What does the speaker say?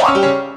Wow.